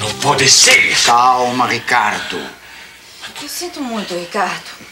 Não pode ser! Calma, Ricardo. Eu sinto muito, Ricardo.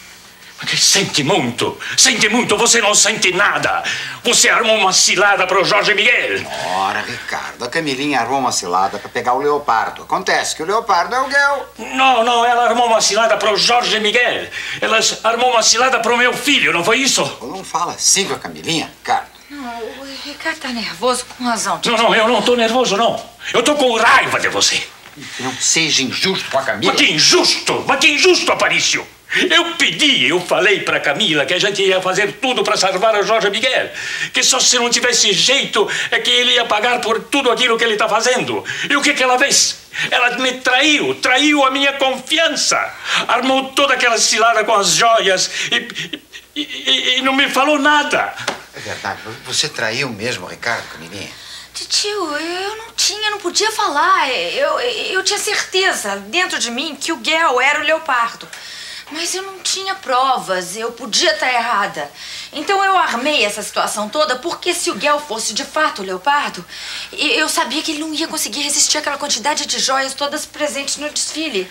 Mas sente muito, sente muito, você não sente nada. Você armou uma cilada para o Jorge Miguel. Ora, Ricardo, a Camilinha armou uma cilada para pegar o Leopardo. Acontece que o Leopardo é o Guel. Não, não, ela armou uma cilada para o Jorge Miguel. Ela armou uma cilada para o meu filho, não foi isso? Não fala assim com a Camilinha, Ricardo. Não, o Ricardo tá nervoso com razão. Não, não, eu não tô nervoso, não. Eu tô com raiva de você. Não seja injusto com a Camila. Mas que injusto! Mas que injusto, Aparício! Eu pedi, eu falei para Camila que a gente ia fazer tudo para salvar o Jorge Miguel. Que só se não tivesse jeito é que ele ia pagar por tudo aquilo que ele está fazendo. E o que, que ela fez? Ela me traiu, traiu a minha confiança. Armou toda aquela cilada com as joias e, e, e, e não me falou nada. É verdade, você traiu mesmo, Ricardo, Camilinha? Tio, eu não tinha, não podia falar. Eu, eu tinha certeza dentro de mim que o Guel era o leopardo. Mas eu não tinha provas, eu podia estar errada. Então eu armei essa situação toda porque se o Guel fosse de fato o leopardo, eu sabia que ele não ia conseguir resistir àquela quantidade de joias todas presentes no desfile.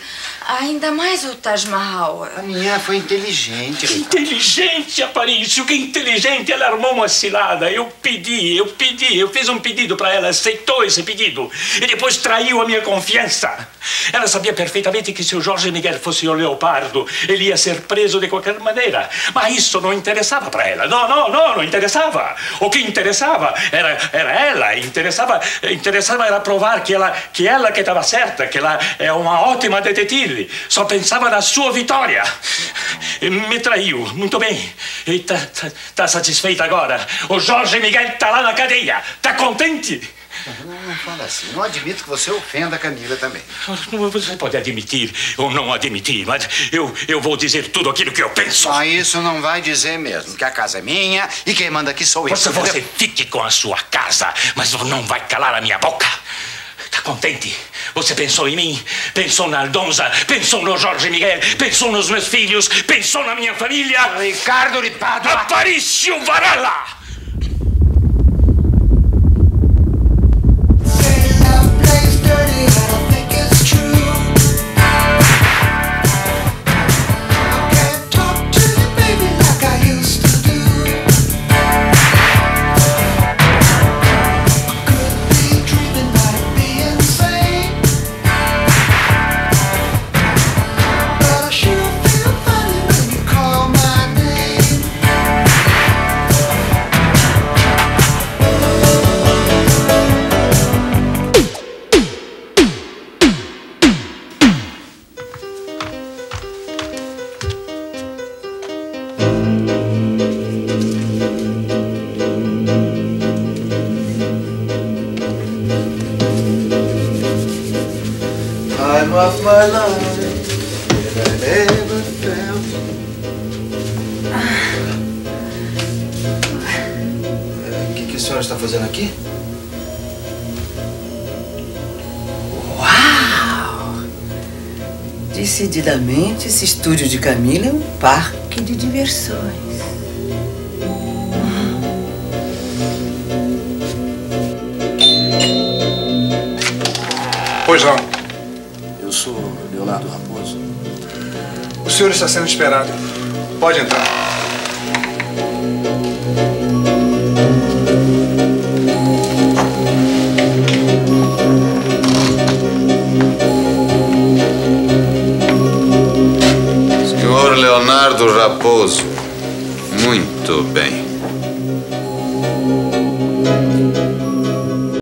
Ainda mais o Taj Mahal. A minha foi inteligente. Que inteligente, Aparício, que inteligente. Ela armou uma cilada. Eu pedi, eu pedi, eu fiz um pedido para ela, aceitou esse pedido. E depois traiu a minha confiança. Ela sabia perfeitamente que se o Jorge Miguel fosse o leopardo, ele ia ser preso de qualquer maneira. Mas isso não interessava para ela. Não, não, não, não interessava. O que interessava era, era ela. Interessava, interessava era provar que ela que ela que estava certa, que ela é uma ótima detetive. Só pensava na sua vitória. Me traiu. Muito bem. Está tá, tá satisfeita agora. O Jorge Miguel está lá na cadeia. Está contente? Não, não fala assim. Não admito que você ofenda a Camila também. Você pode admitir ou não admitir, mas eu, eu vou dizer tudo aquilo que eu penso. Ah, isso não vai dizer mesmo. Que a casa é minha e quem manda aqui sou eu. Você, você fique com a sua casa, mas não vai calar a minha boca. Tá contente? Você pensou em mim? Pensou na Aldonza? Pensou no Jorge Miguel? Pensou nos meus filhos? Pensou na minha família? Ricardo de Padua! Aparício Varela! Of my life that I never felt. O que, que a senhora está fazendo aqui? Uau! Decididamente, esse estúdio de Camila é um parque de diversões. Pois não. Leonardo Raposo. O senhor está sendo esperado. Pode entrar. Senhor Leonardo Raposo. Muito bem.